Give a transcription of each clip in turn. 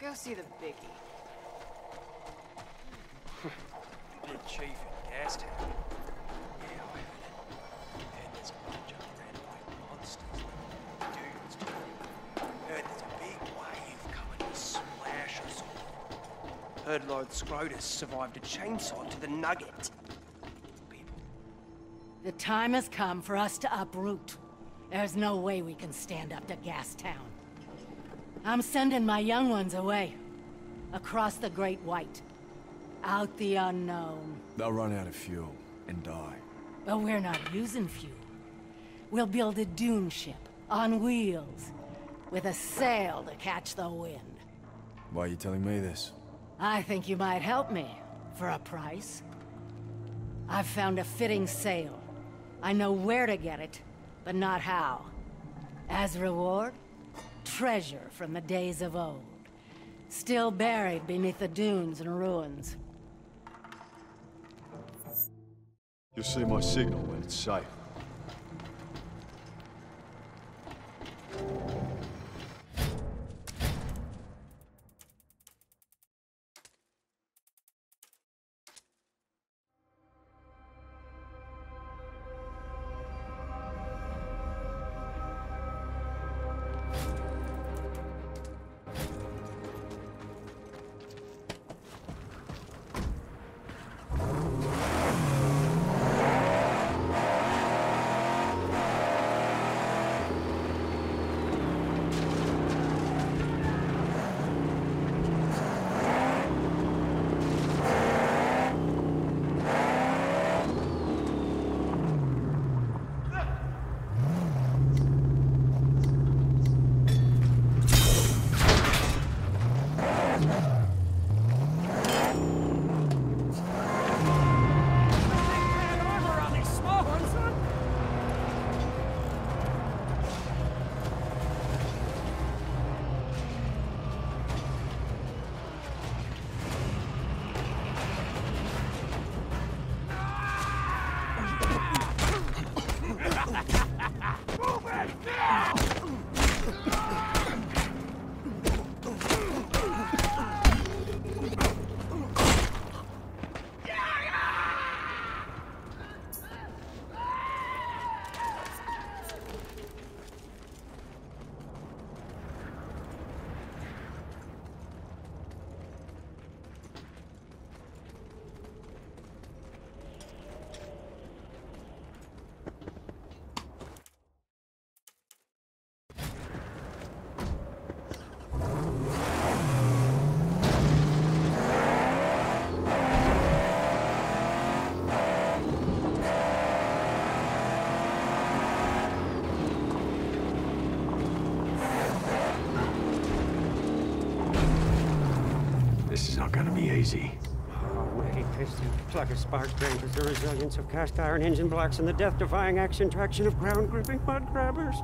Go see the biggie. Big chief in Gastown. Yeah, I heard it. Heard there's a bunch of red white monsters. Dudes, too. Heard there's a big wave coming to splash us all. Heard Lord Scrotus survived a chainsaw to the nugget. People. The time has come for us to uproot. There's no way we can stand up to Gastown. I'm sending my young ones away. Across the Great White. Out the unknown. They'll run out of fuel and die. But we're not using fuel. We'll build a dune ship, on wheels, with a sail to catch the wind. Why are you telling me this? I think you might help me, for a price. I've found a fitting sail. I know where to get it, but not how. As reward, treasure from the days of old. Still buried beneath the dunes and ruins. You'll see my signal when it's safe. Gonna be easy. Oh, mighty piston, plug of spark rangers, the resilience of cast iron engine blocks, and the death-defying action traction of ground-gripping mud grabbers.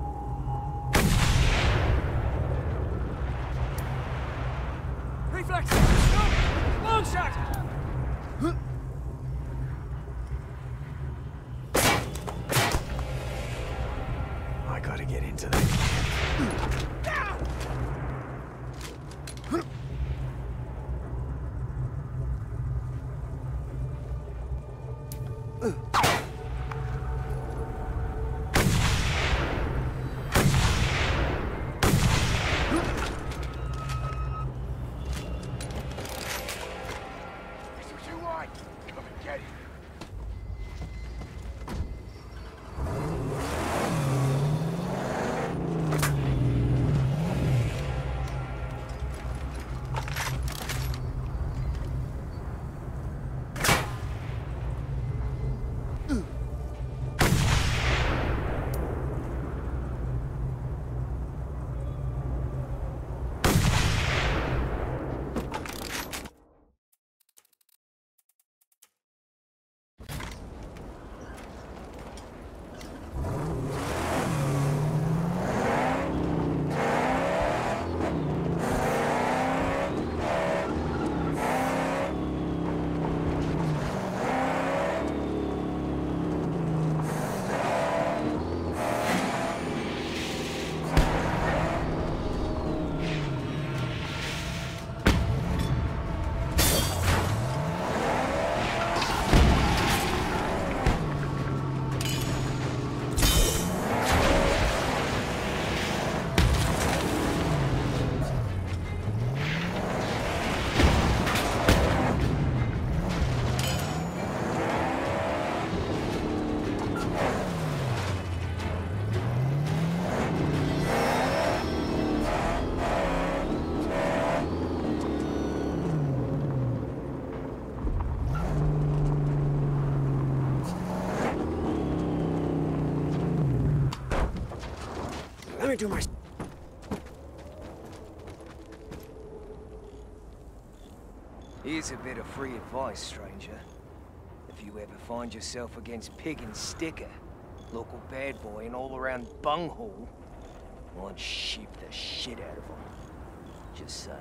gonna do my... Here's a bit of free advice, stranger. If you ever find yourself against Pig and Sticker, local bad boy and all-around bunghole, I'd sheep the shit out of him. Just saying.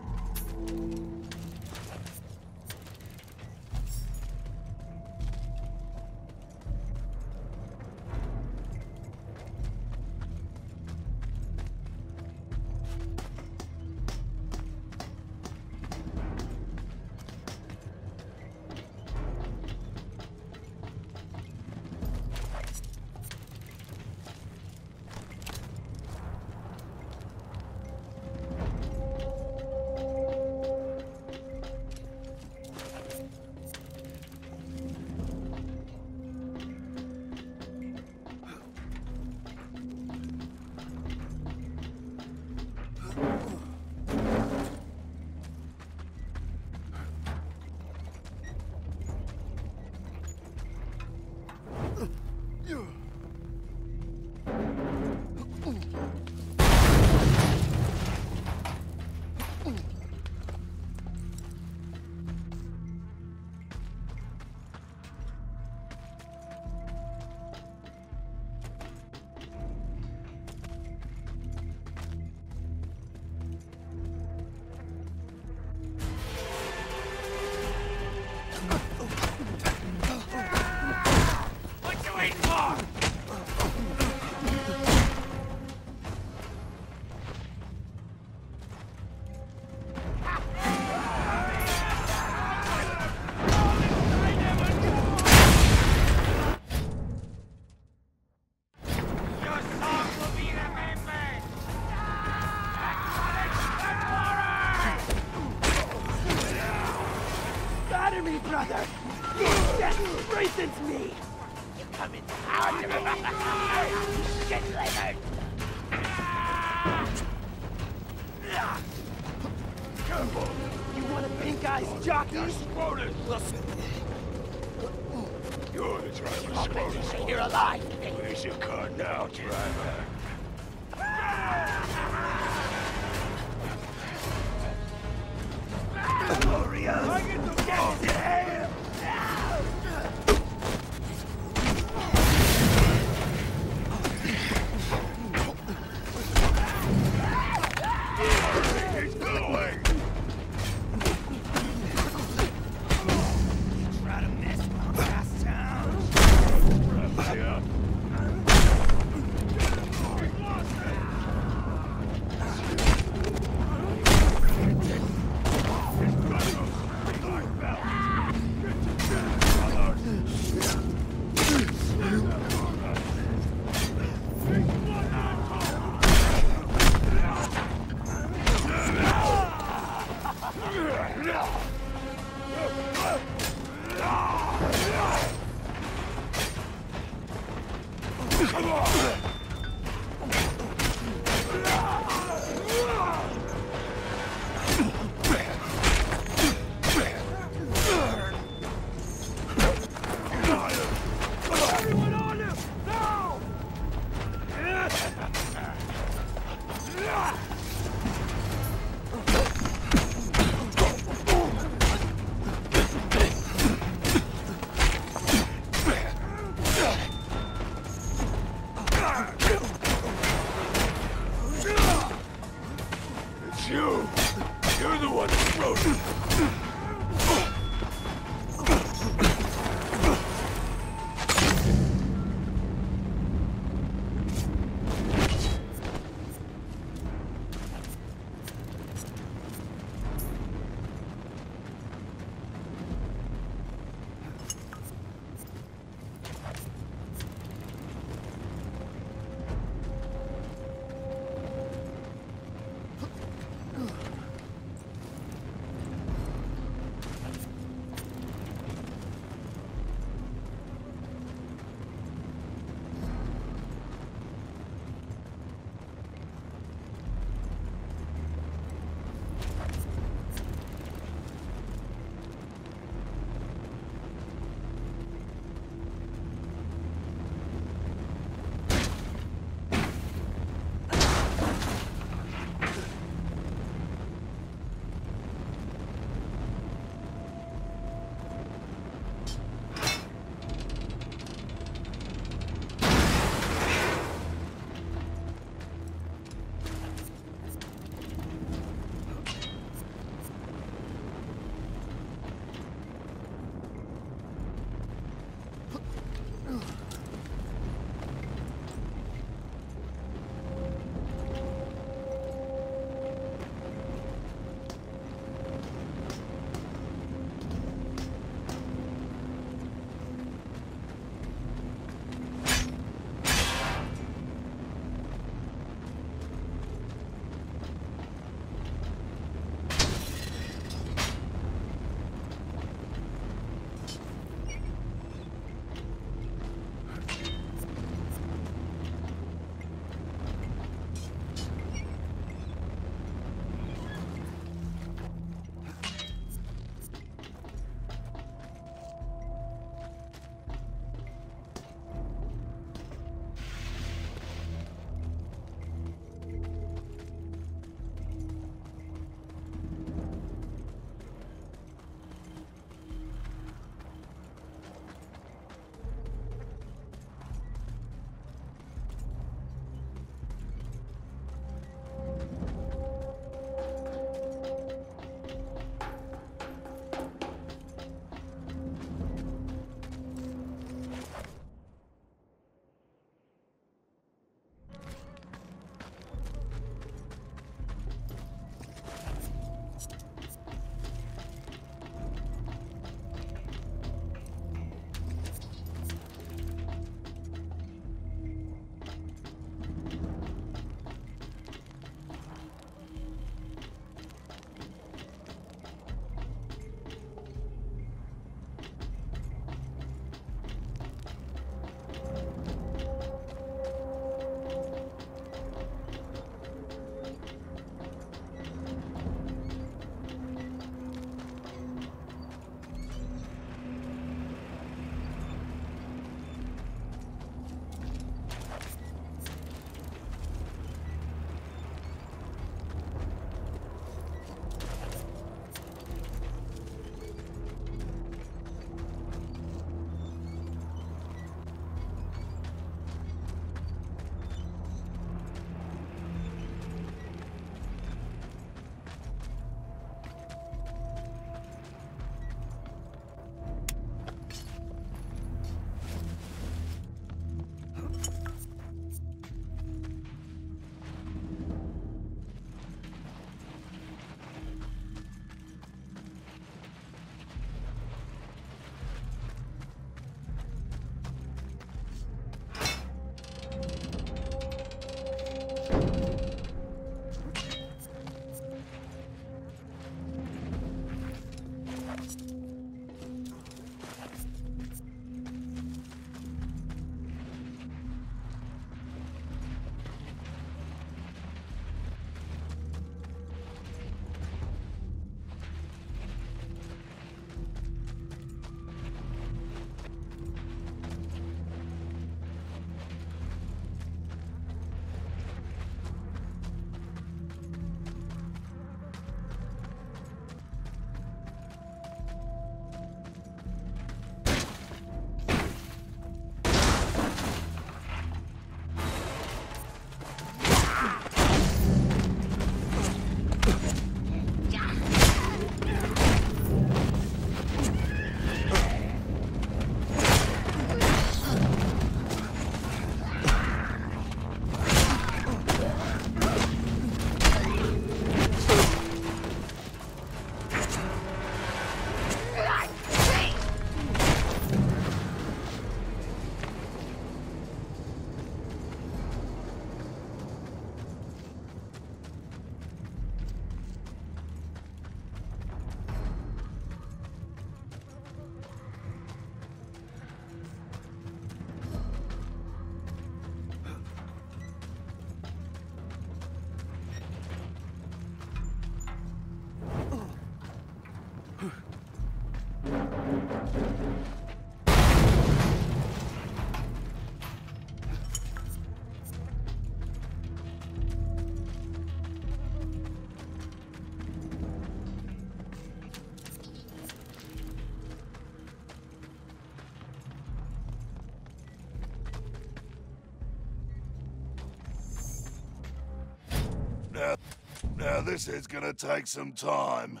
This is gonna take some time,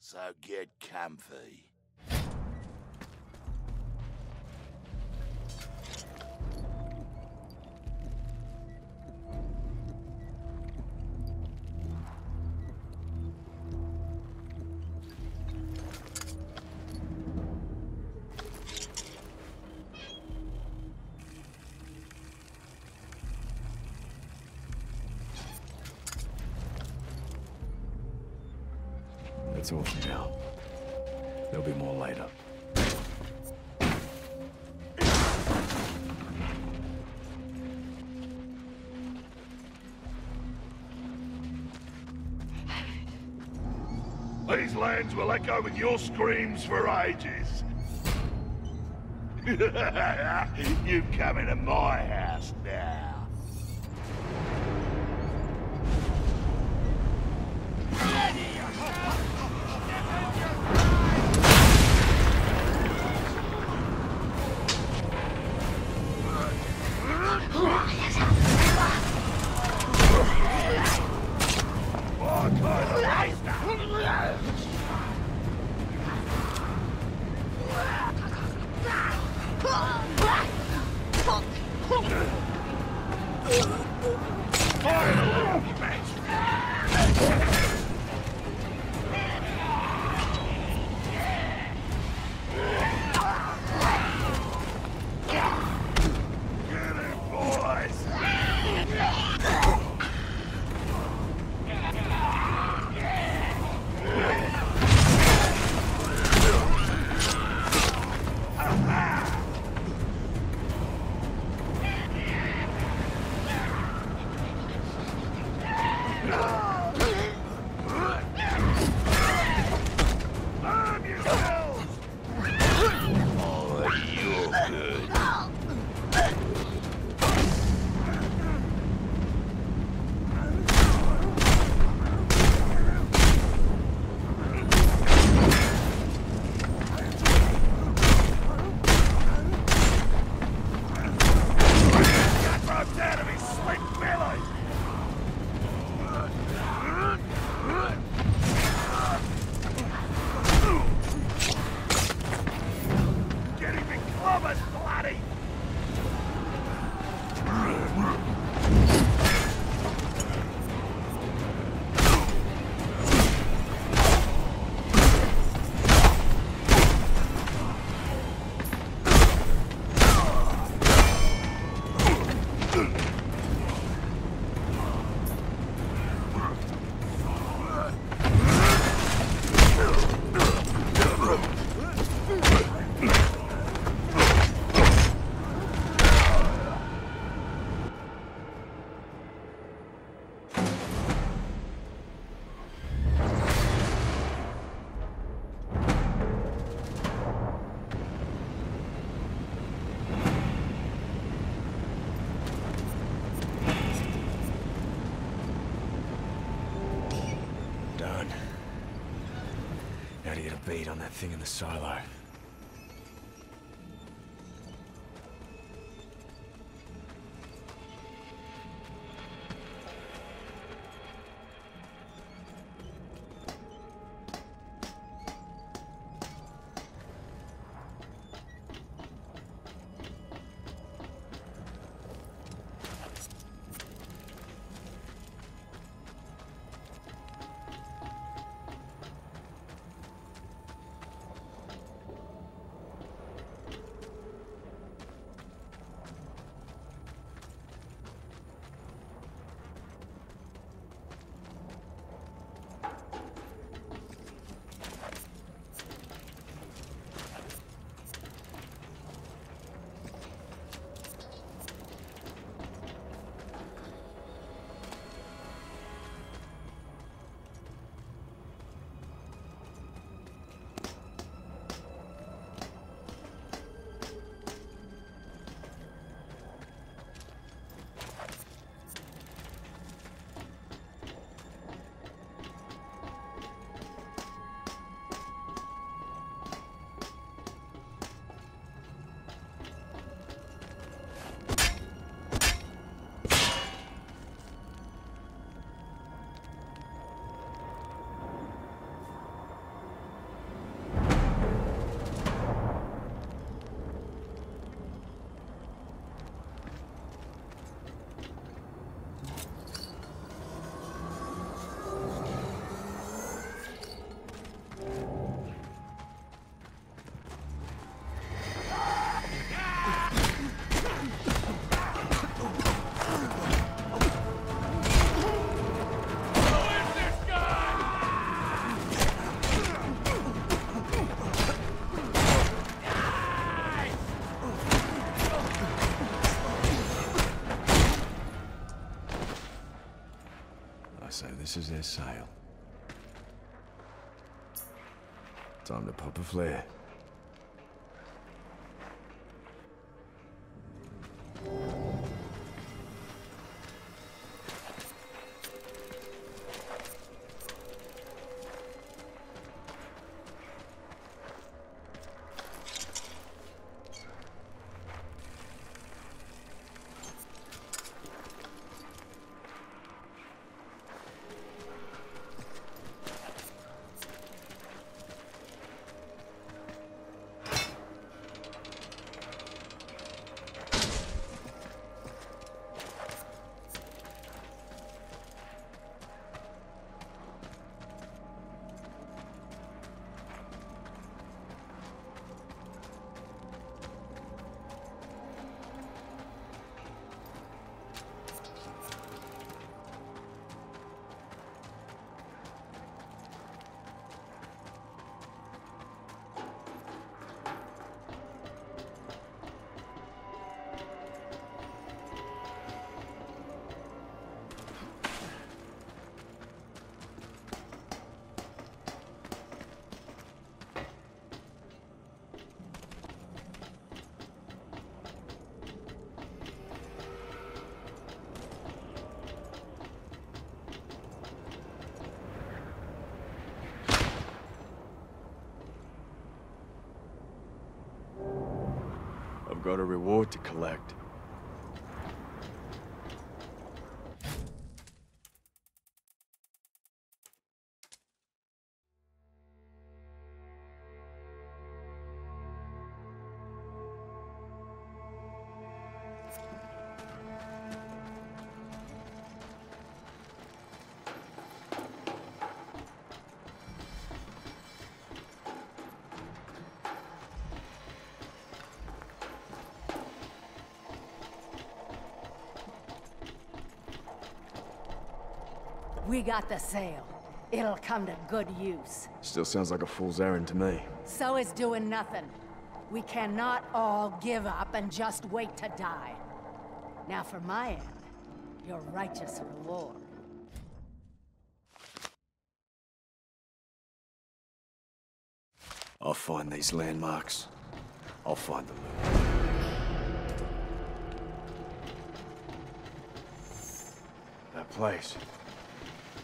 so get comfy. Echo with your screams for ages. You've come into my house Beat on that thing in the silo. Sale. Time to pop a flare. Got a reward to collect. Got the sail. It'll come to good use. Still sounds like a fool's errand to me. So is doing nothing. We cannot all give up and just wait to die. Now for my end, your righteous reward. I'll find these landmarks. I'll find the loot. That place.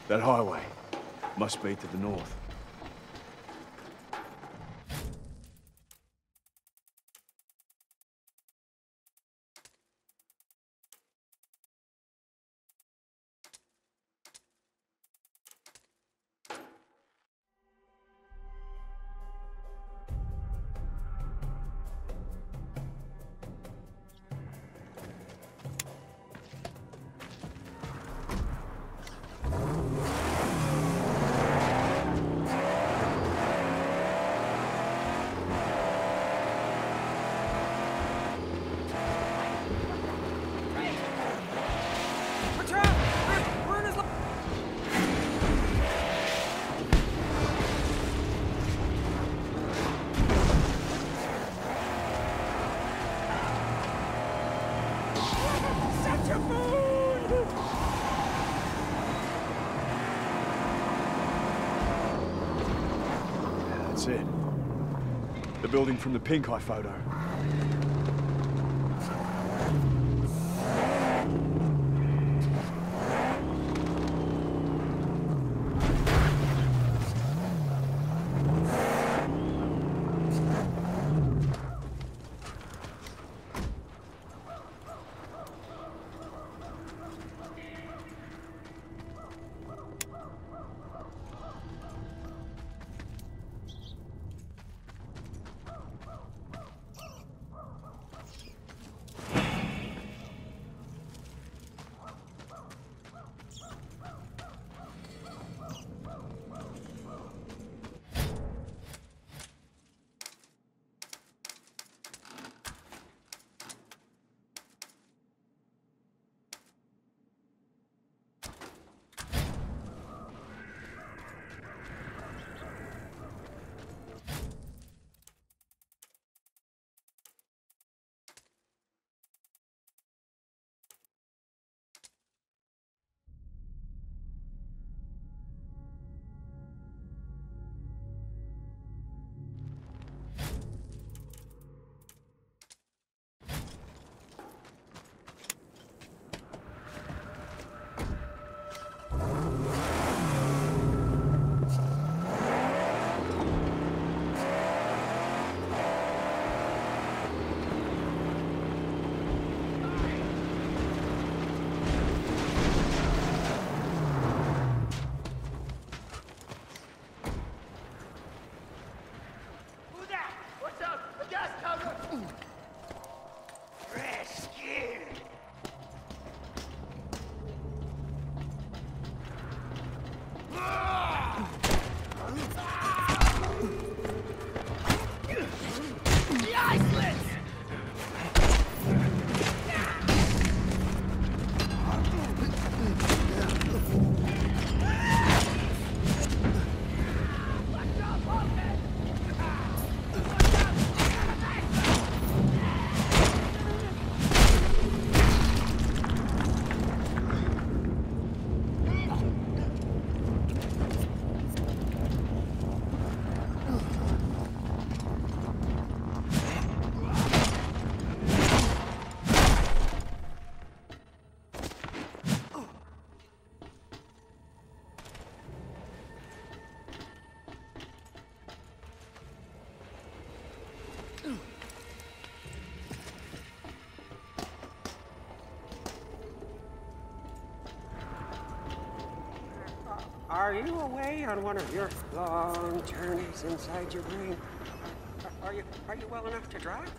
That highway. Must be to the north. Building from the Pink Eye photo. Are you away on one of your long journeys inside your brain? Are- Are you are you well enough to drive?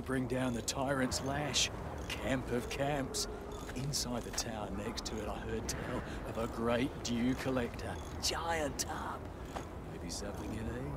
You bring down the Tyrant's Lash. Camp of camps. Inside the tower next to it, I heard tell of a great dew collector. Giant tub. Maybe something you need?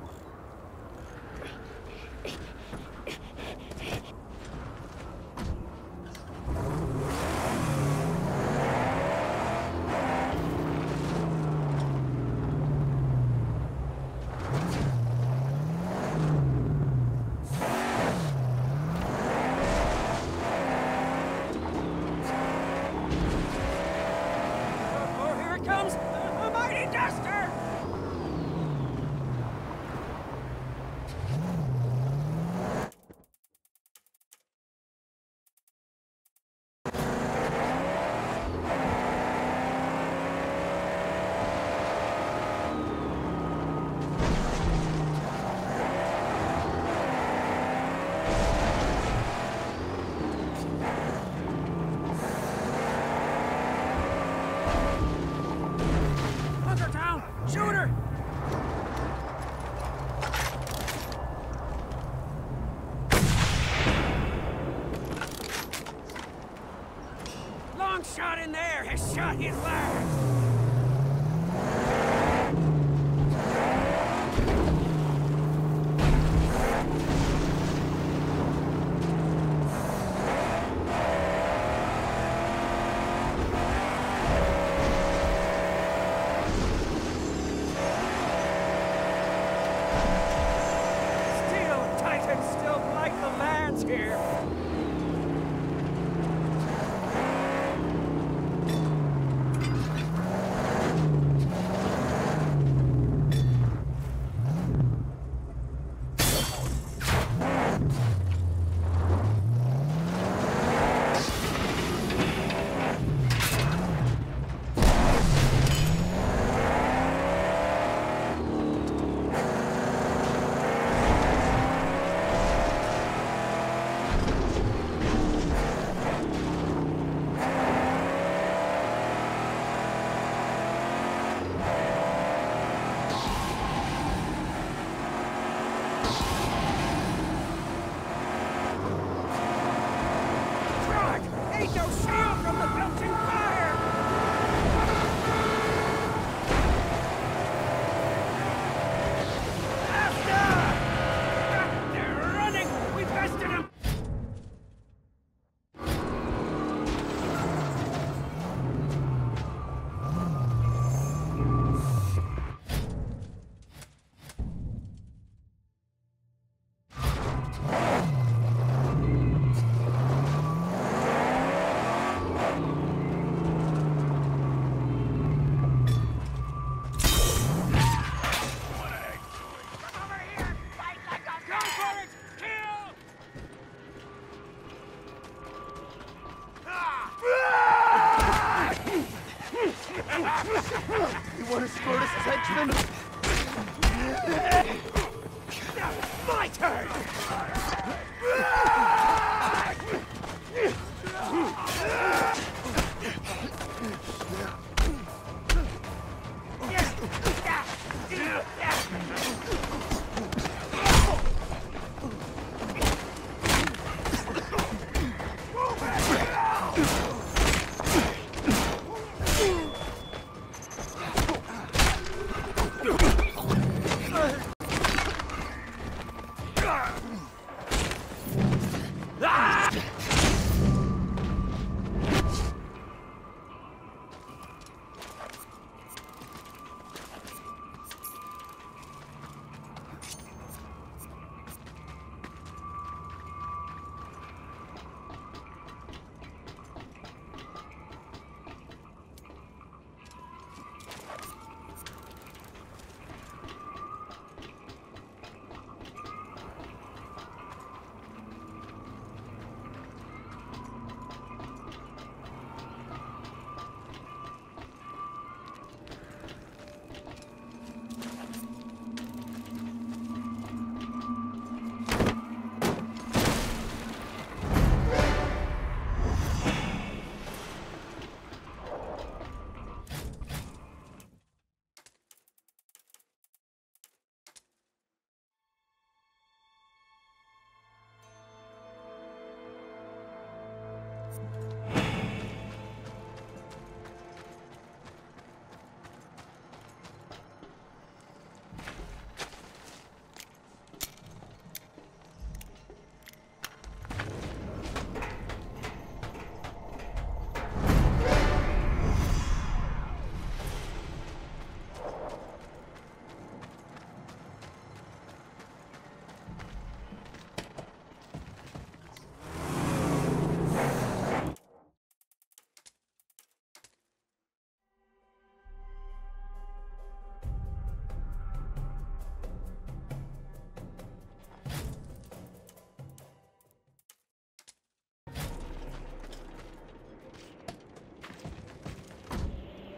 Oh, here it comes! A mighty duster! Hunter down! Shoot her! Long shot in there has shot his last!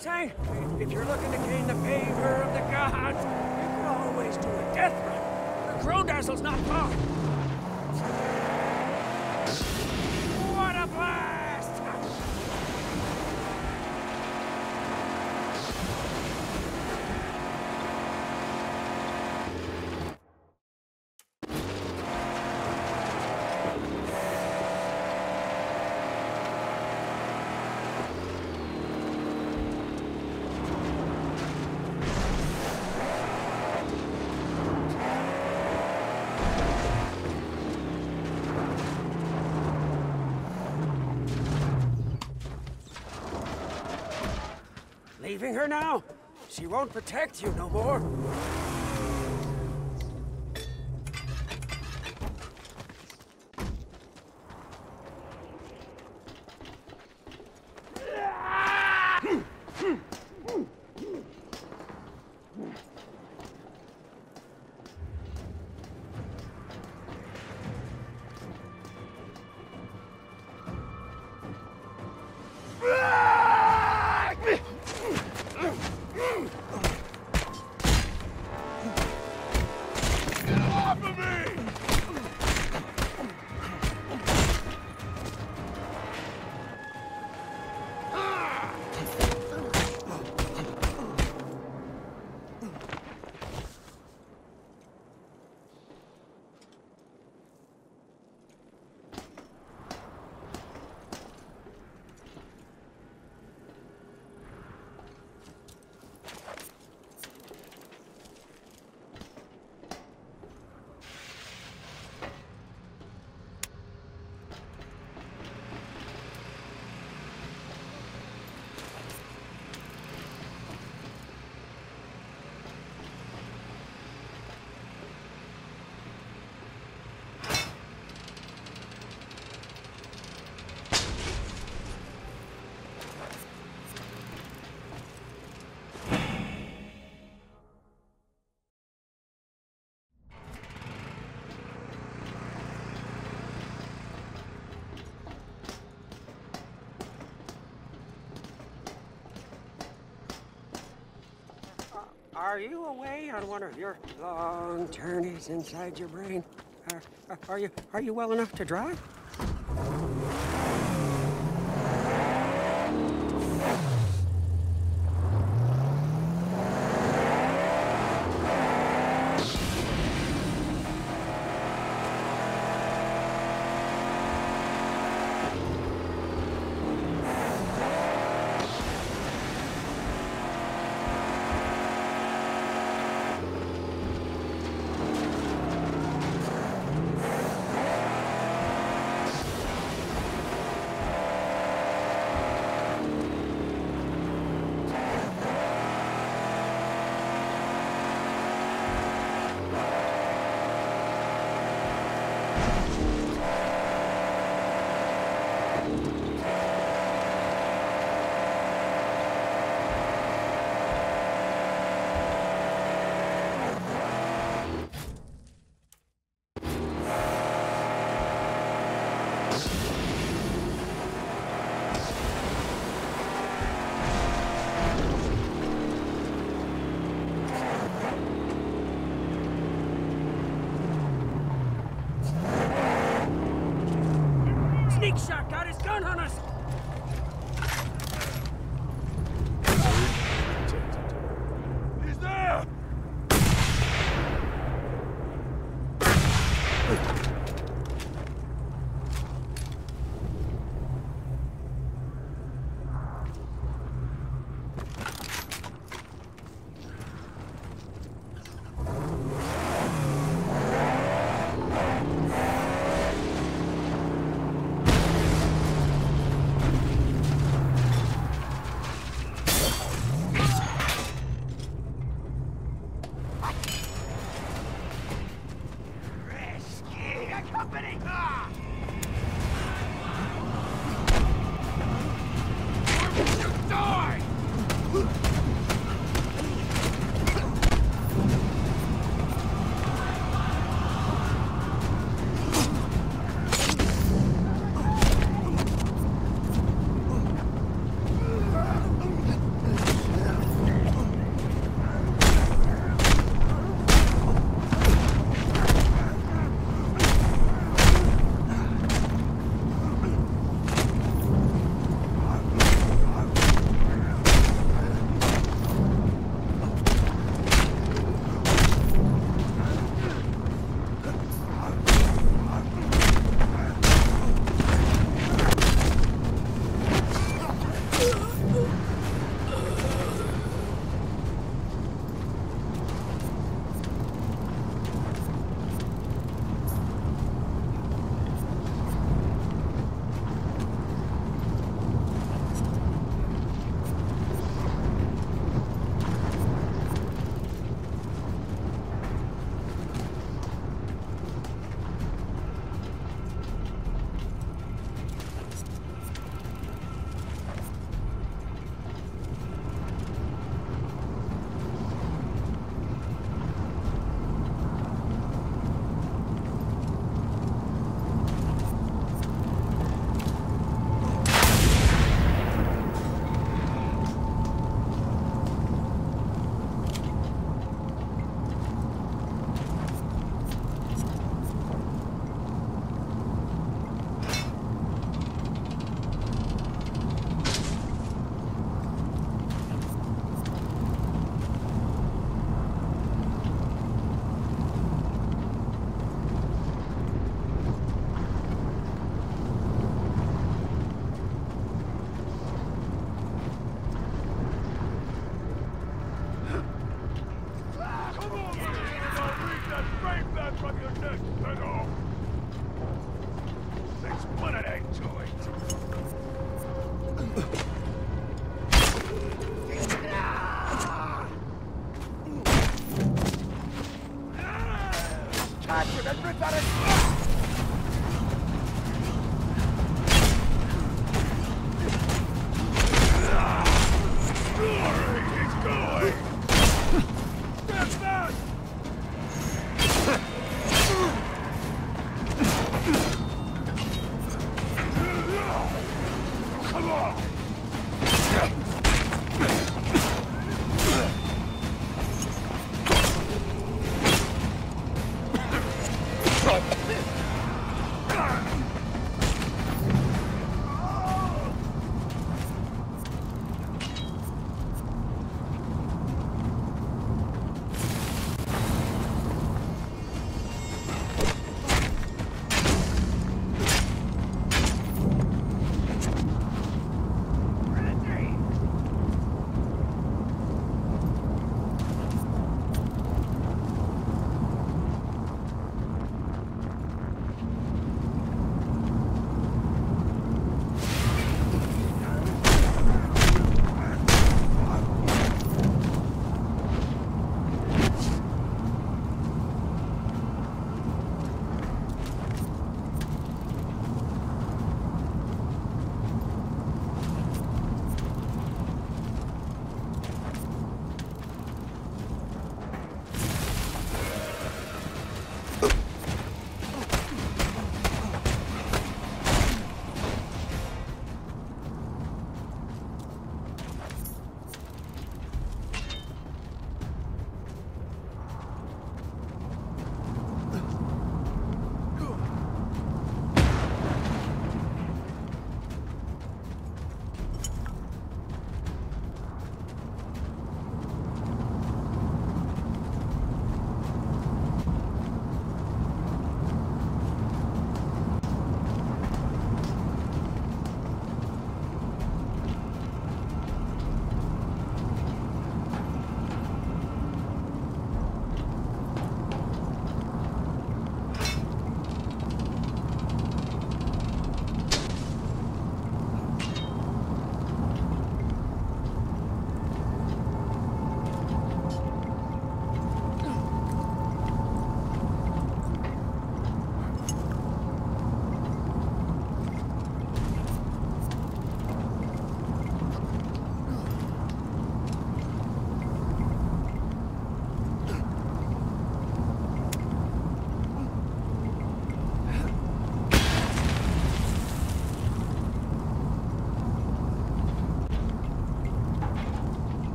Say, if you're looking to gain the favor of the gods, you can always do a death run. The Crow Dazzle's not far. Leaving her now? She won't protect you no more. Are you away on one of your long journeys inside your brain? Are you are you well enough to drive?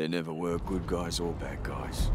There never were good guys or bad guys.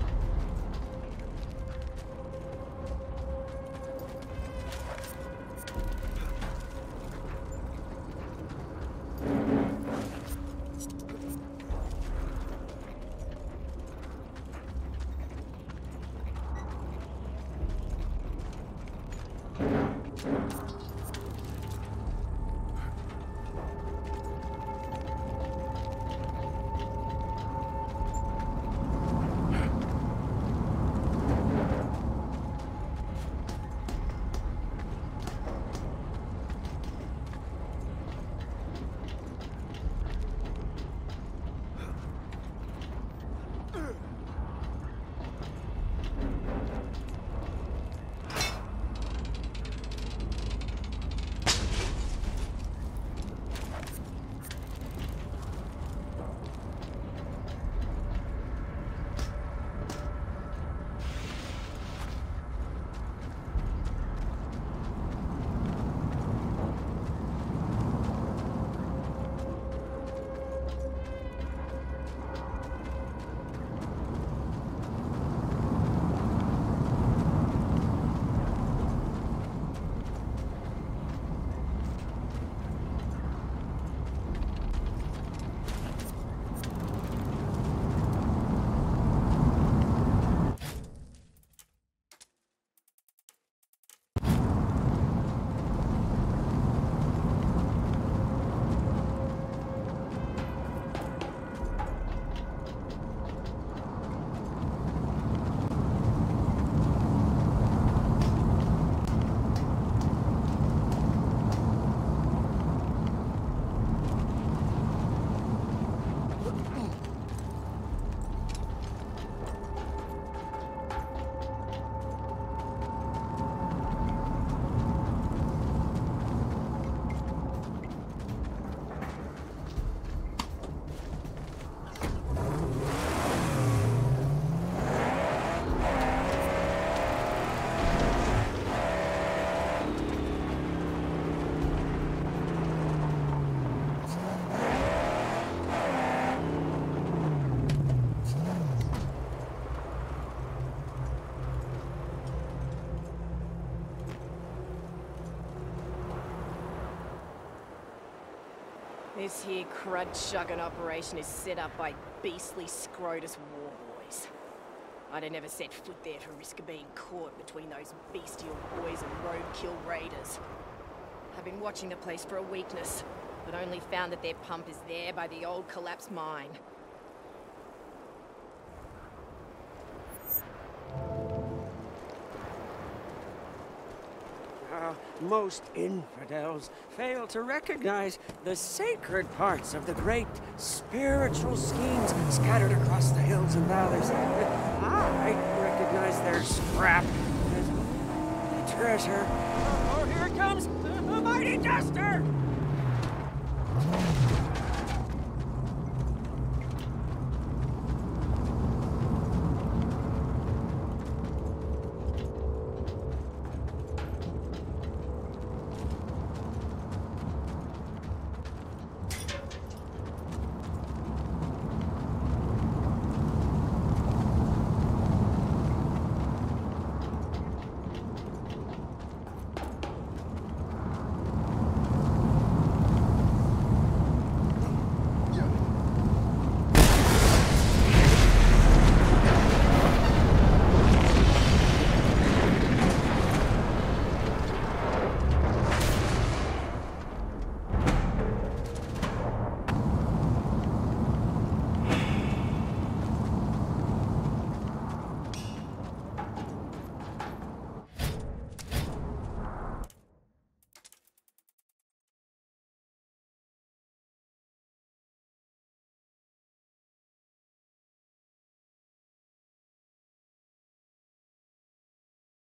Here crud-chugging operation is set up by beastly Scrotus war boys. I'd have never set foot there to risk of being caught between those bestial boys and roadkill raiders. I've been watching the place for a weakness, but only found that their pump is there by the old collapsed mine. Most infidels fail to recognize the sacred parts of the great spiritual schemes scattered across the hills and valleys. I recognize their scrap as treasure. Oh, here it comes! The mighty duster!